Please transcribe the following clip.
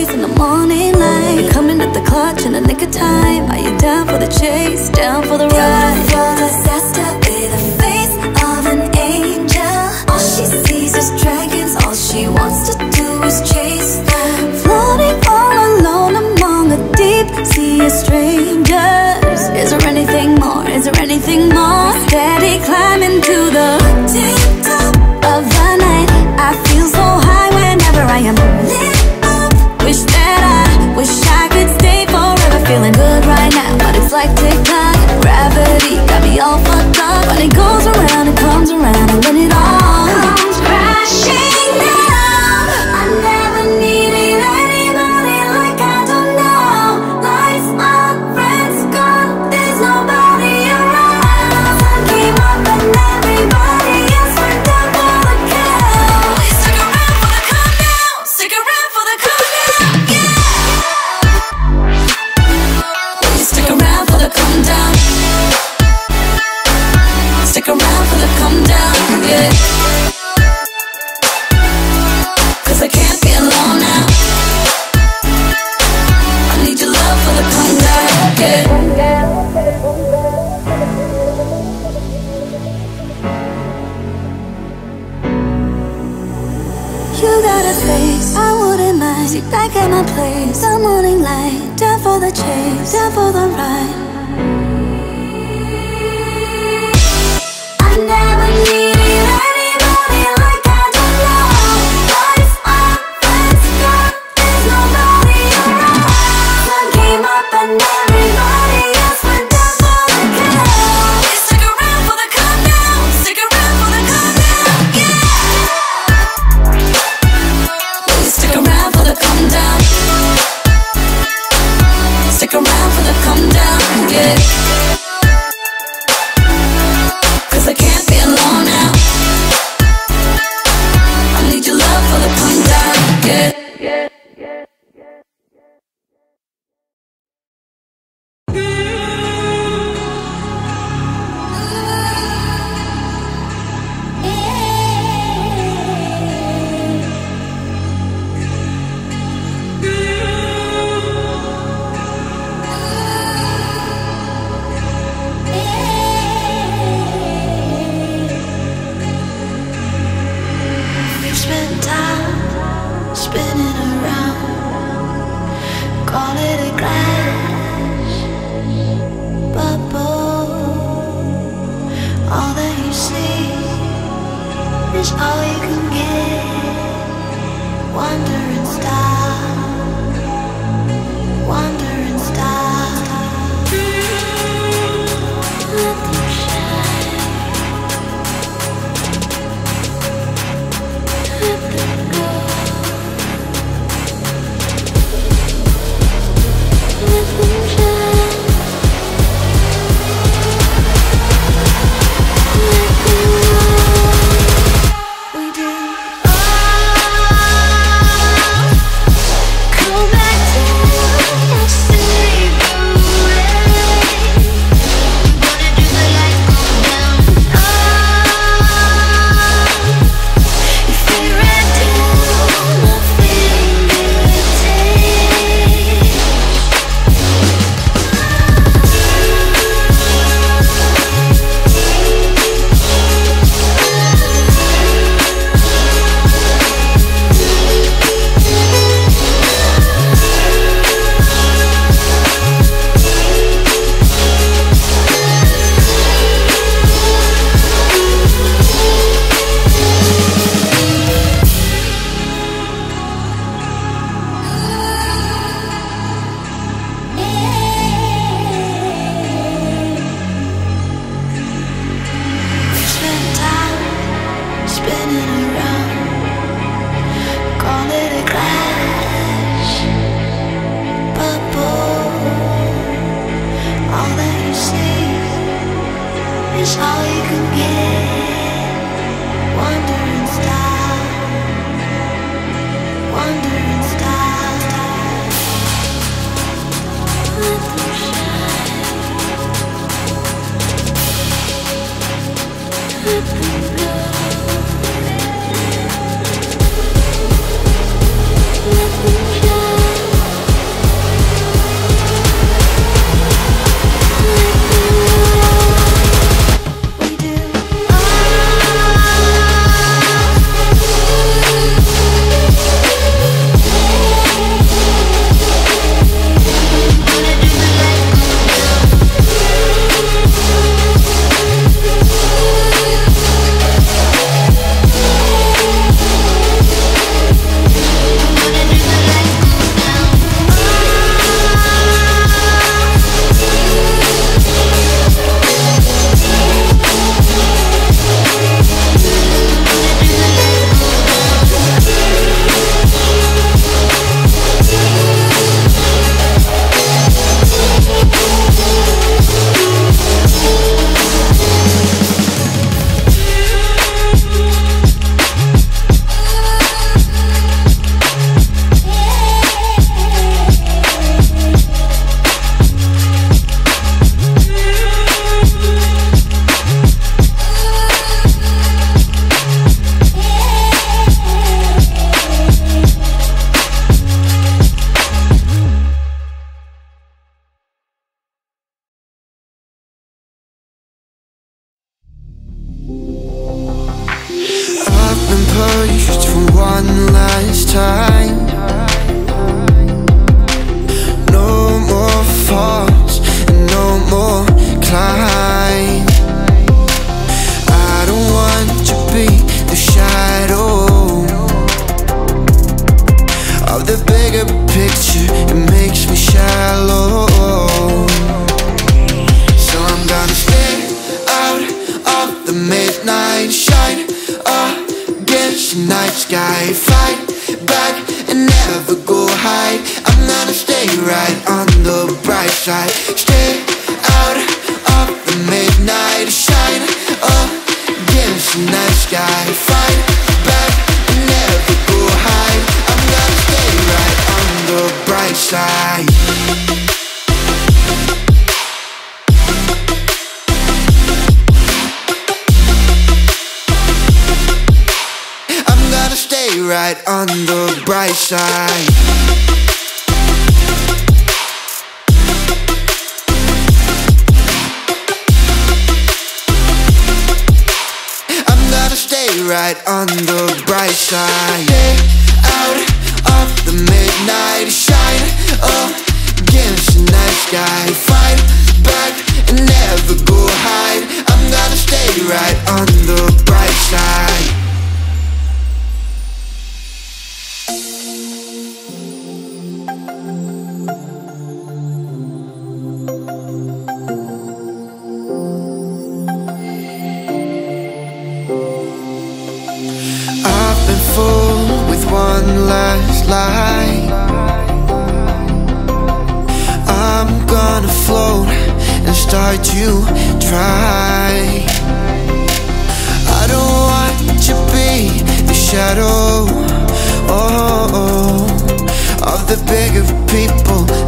days in the morning light. You're coming at the clutch in the nick of time. Are you down for the chase, down for the ride? Down for disaster with a face of an angel. All she sees is dragons, all she wants to do is chase them. Floating all alone among a deep sea of strangers. Is there anything more, is there anything more? Steady climbing to the your stick around for the come down, yeah. all you can get. Wandering stars. One side. I'm gonna stay right on the bright side. I'm gonna stay right on the bright side. Stay out of the midnight shine against the night sky. Fight back and never go hide. I'm gonna stay right on the bright side. I've been fooled with one last lie. Gonna float and start to try. I don't want to be the shadow oh, of the bigger people